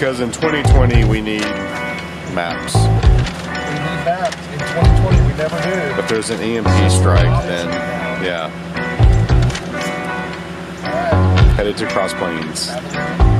Because in 2020 we need maps. We need maps. In 2020, we never do. If there's an EMP strike, then yeah, headed to Cross Plains.